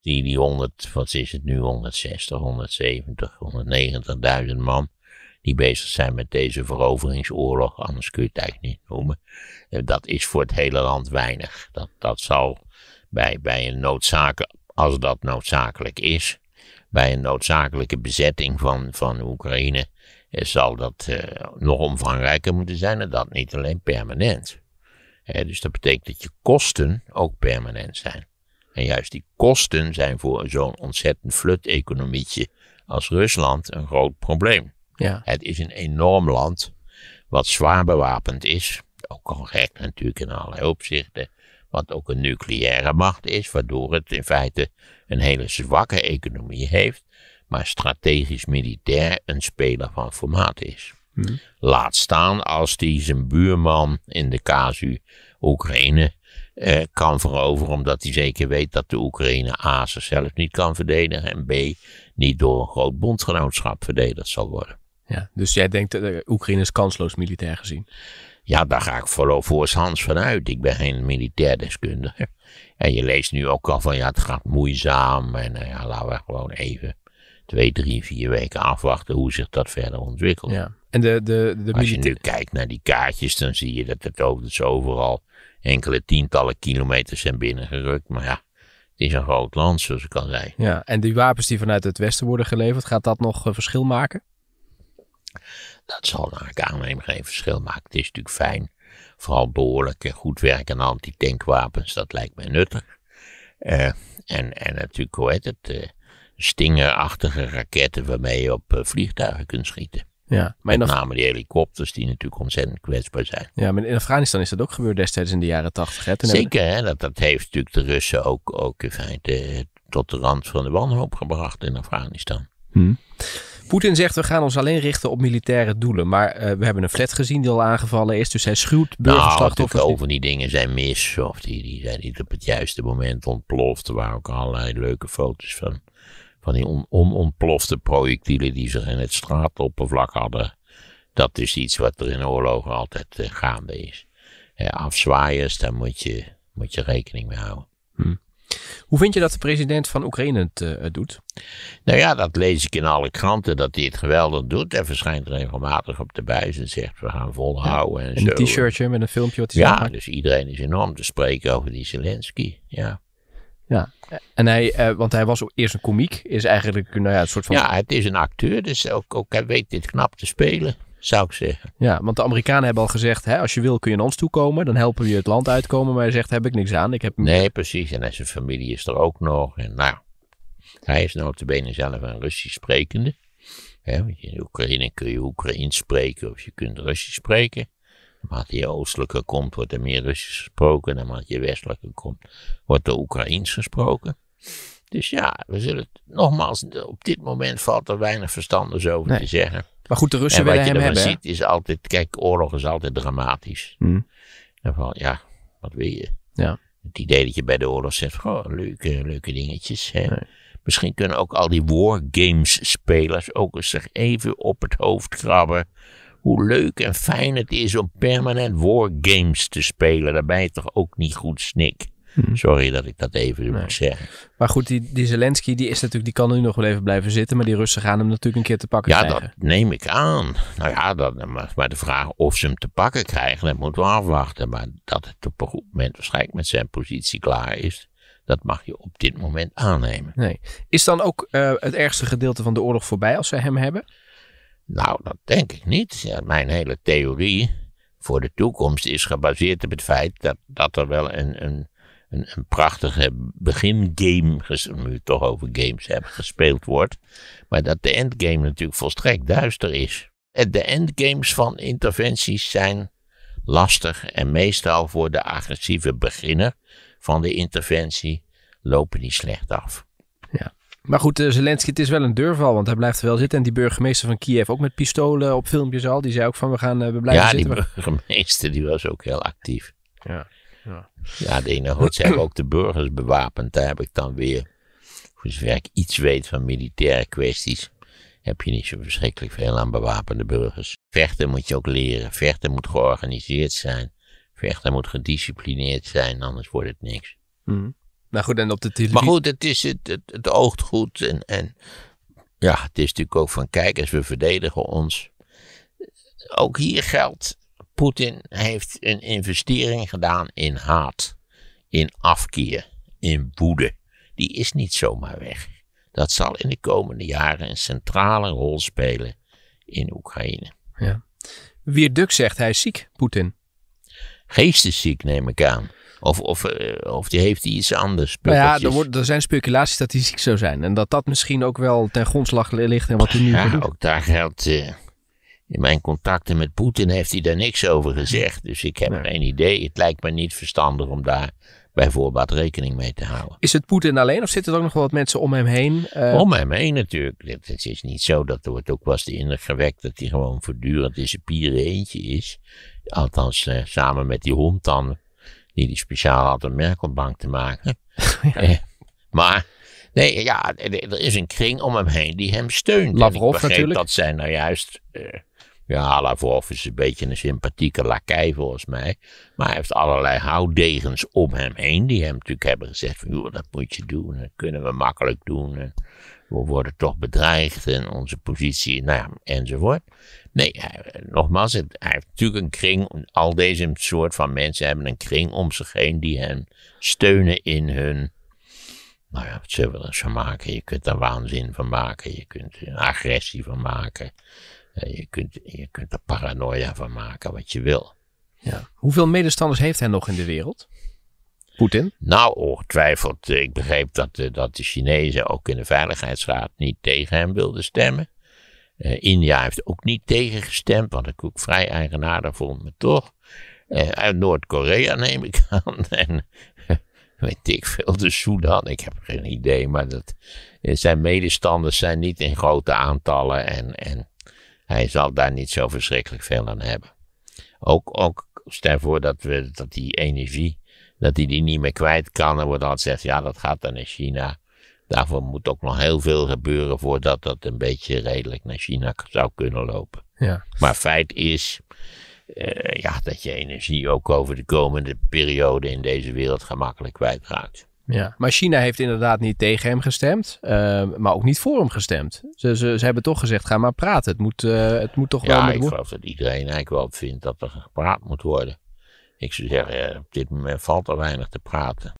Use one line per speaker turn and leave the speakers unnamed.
die, die 100, wat is het nu, 160, 170, 190.000 man, die bezig zijn met deze veroveringsoorlog, anders kun je het eigenlijk niet noemen. Eh, Dat is voor het hele land weinig. Dat, dat zal bij, bij een noodzake, als dat noodzakelijk is, bij een noodzakelijke bezetting van, van Oekraïne, eh, zal dat eh, nog omvangrijker moeten zijn en dat niet alleen permanent. Dus dat betekent dat je kosten ook permanent zijn. En juist die kosten zijn voor zo'n ontzettend flut-economietje als Rusland een groot probleem.
Ja.
Het is een enorm land wat zwaar bewapend is. Ook al gek natuurlijk in allerlei opzichten. Wat ook een nucleaire macht is, waardoor het in feite een hele zwakke economie heeft. Maar strategisch militair een speler van formaat is.
Mhm.
Laat staan als die zijn buurman in de casu Oekraïne eh, kan veroveren, omdat hij zeker weet dat de Oekraïne A zichzelf niet kan verdedigen en B niet door een groot bondgenootschap verdedigd zal worden.
Ja, dus jij denkt dat eh, Oekraïne is kansloos militair gezien.
Ja, daar ga ik voorshands van uit. Ik ben geen militair deskundige. En je leest nu ook al van ja, het gaat moeizaam. En nou ja, laten we gewoon even twee, drie, vier weken afwachten hoe zich dat verder ontwikkelt.
Ja. En de, de, de
Als je nu kijkt naar die kaartjes, dan zie je dat het overigens overal enkele tientallen kilometers zijn binnengerukt. Maar ja, het is een groot land, zoals ik al zei.
Ja, en die wapens die vanuit het westen worden geleverd, gaat dat nog een verschil maken?
Dat zal naar ik aannemen geen verschil maken. Het is natuurlijk fijn. Vooral behoorlijk en goed werkende antitankwapens, dat lijkt mij nuttig. Eh, en, en natuurlijk, hoe heet het, eh, stingerachtige raketten waarmee je op eh, vliegtuigen kunt schieten.
Ja, maar
Met name die helikopters die natuurlijk ontzettend kwetsbaar zijn.
ja, maar in Afghanistan is dat ook gebeurd destijds in de jaren tachtig.
Zeker, hè, dat, dat heeft natuurlijk de Russen ook, ook in feite eh, tot de rand van de wanhoop gebracht in Afghanistan.
Poetin zegt we gaan ons alleen richten op militaire doelen. Maar eh, we hebben een flat gezien die al aangevallen is. Dus hij schuwt
Nou,
burgerslachtoffers.
over die dingen zijn mis, of die, die zijn niet op het juiste moment ontploft. Er waren ook allerlei leuke foto's van, van die on, onontplofte projectielen die zich in het straatoppervlak hadden. Dat is iets wat er in oorlogen altijd eh, gaande is. Eh, afzwaaiers, daar moet je, moet je rekening mee houden.
Hoe vind je dat de president van Oekraïne het eh, het doet?
Nou ja, dat lees ik in alle kranten dat hij het geweldig doet. Hij verschijnt regelmatig op de buis en zegt we gaan volhouden en
En
zo.
een t-shirtje met een filmpje wat hij
Ja, dus iedereen is enorm te spreken over die Zelensky. Ja.
Ja. En hij, eh, want hij was ook eerst een komiek. Is eigenlijk nou ja, een soort van...
ja, het is een acteur, dus ook, ook hij weet dit knap te spelen, zou ik zeggen.
Ja, want de Amerikanen hebben al gezegd, hè, als je wil kun je naar ons toe komen. Dan helpen we je het land uitkomen. Maar hij zegt, heb ik niks aan. Ik heb...
Nee, precies. En zijn familie is er ook nog. En nou, hij is notabene zelf een Russisch sprekende. In Oekraïne kun je Oekraïens spreken of je kunt Russisch spreken. Naarmate je oostelijker komt, wordt er meer Russisch gesproken. Naarmate je westelijker komt, wordt er Oekraïens gesproken. Dus ja, we zullen het, nogmaals, op dit moment valt er weinig verstanders over
Nee.
te zeggen.
Maar goed, de Russen
en wat
willen
je
hem hebben. hè?
ziet is altijd, kijk, oorlog is altijd dramatisch. En van, ja, wat wil je?
Ja.
Het idee dat je bij de oorlog zegt, goh, leuke, leuke dingetjes. Hè?
Nee.
Misschien kunnen ook al die wargames-spelers ook eens zich even op het hoofd krabben. Hoe leuk en fijn het is om permanent wargames te spelen. Daar ben je toch ook niet goed snik. Sorry dat ik dat even
Nee.
moet zeggen.
Maar goed, die, die Zelensky die is natuurlijk, die kan nu nog wel even blijven zitten. Maar die Russen gaan hem natuurlijk een keer te pakken
Ja,
krijgen.
dat neem ik aan. Nou ja, dat, maar, maar de vraag of ze hem te pakken krijgen, dat moeten we afwachten. Maar dat het op een goed moment waarschijnlijk met zijn positie klaar is, dat mag je op dit moment aannemen.
Nee. Is dan ook eh, het ergste gedeelte van de oorlog voorbij als ze hem hebben?
Nou, dat denk ik niet. Ja, mijn hele theorie voor de toekomst is gebaseerd op het feit dat, dat er wel een, een, een, een prachtige begingame, nu we het toch over games hebben, gespeeld wordt. Maar dat de endgame natuurlijk volstrekt duister is. De endgames van interventies zijn lastig en meestal voor de agressieve beginner van de interventie lopen die slecht af.
Maar goed, eh, Zelensky, het is wel een deurval, want hij blijft er wel zitten. En die burgemeester van Kiev ook met pistolen op filmpjes al. Die zei ook van, we gaan eh, we blijven
ja, die
zitten.
burgemeester die was ook heel actief.
Ja. Ja.
Ja, de ene goed, ze hebben ook de burgers bewapend. Daar heb ik dan weer, voor zover ik iets weet van militaire kwesties, heb je niet zo verschrikkelijk veel aan bewapende burgers. Vechten moet je ook leren. Vechten moet georganiseerd zijn. Vechten moet gedisciplineerd zijn, anders wordt het niks.
Mhm. Nou goed, en op de televisie...
Maar goed, het, is, het, het, het oogt goed. En, en ja, het is natuurlijk ook van, kijk eens, we verdedigen ons. Ook hier geldt, Poetin heeft een investering gedaan in haat, in afkeer, in woede. Die is niet zomaar weg. Dat zal in de komende jaren een centrale rol spelen in Oekraïne.
Ja. Wierduk zegt hij is ziek, Poetin.
Geestesziek neem ik aan. Of, of, eh, of die heeft hij iets anders.
Nou ja, er, wordt, er zijn speculaties dat hij ziek zou zijn. En dat dat misschien ook wel ten grondslag ligt en wat hij nu
Ja,
doet.
ook daar geldt. eh, in mijn contacten met Poetin heeft hij daar niks over gezegd. Dus ik heb
Nee.
geen idee. Het lijkt me niet verstandig om daar bijvoorbeeld rekening mee te houden.
Is het Poetin alleen of zitten er ook nog wel wat mensen om hem heen? Eh,
Om hem heen natuurlijk. Het, is niet zo dat er wordt ook eens de indruk gewekt dat hij gewoon voortdurend in zijn pieren eentje is. Althans, samen met die hond dan, die die speciaal had om Merkel bang te maken. Eh, maar, nee, ja, er is een kring om hem heen die hem steunt.
Lavrov natuurlijk.
dat zijn nou juist, eh, ja, Lavrov is een beetje een sympathieke lakij volgens mij. Maar hij heeft allerlei houtdegens om hem heen, die hem natuurlijk hebben gezegd van, joh, dat moet je doen, dat kunnen we makkelijk doen. En we worden toch bedreigd en onze positie, nou ja, enzovoort. Nee, hij- nogmaals, hij heeft natuurlijk een kring, al deze soort van mensen hebben een kring om zich heen die hem steunen in hun, nou ja, wat zullen we er van maken? Je kunt er waanzin van maken, je kunt er agressie van maken, eh, je kunt, je kunt er paranoia van maken, wat je wil.
ja. Hoeveel medestanders heeft hij nog in de wereld? Poetin?
Nou, ongetwijfeld, eh, ik begreep dat, eh, dat de Chinezen ook in de Veiligheidsraad niet tegen hem wilden stemmen. Eh, India heeft ook niet tegengestemd, wat ik ook vrij eigenaardig vond, maar toch. Eh, uit Noord-Korea neem ik aan. En weet ik veel, de Sudan, ik heb geen idee, maar dat, eh, zijn medestanders zijn niet in grote aantallen en, en hij zal daar niet zo verschrikkelijk veel aan hebben. Ook, ook stel voor dat, we, dat die energie dat hij die niet meer kwijt kan. En wordt altijd gezegd, ja, dat gaat dan naar China. Daarvoor moet ook nog heel veel gebeuren voordat dat een beetje redelijk naar China zou kunnen lopen.
Ja.
Maar feit is, eh, ja, dat je energie ook over de komende periode in deze wereld gemakkelijk kwijtraakt.
Ja. Maar China heeft inderdaad niet tegen hem gestemd, eh, maar ook niet voor hem gestemd. Ze, ze, ze hebben toch gezegd, ga maar praten. Het moet, eh, het moet toch wel
Ja, ik
woord-
geloof dat iedereen eigenlijk wel vindt dat er gepraat moet worden. Ik zou zeggen, eh, op dit moment valt er weinig te praten.